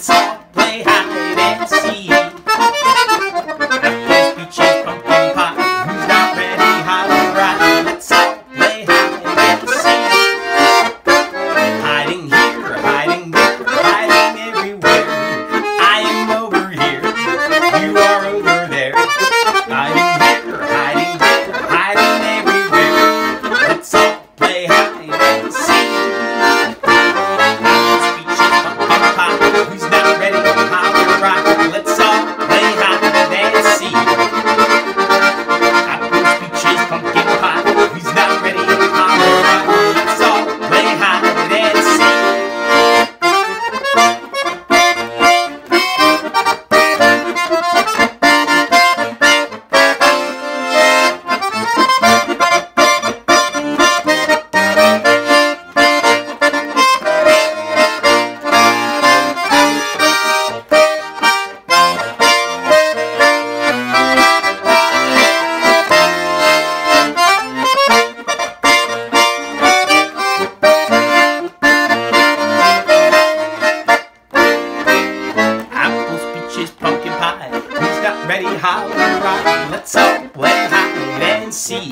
That's ready, holler, rock. Let's up, wet, hot, and see.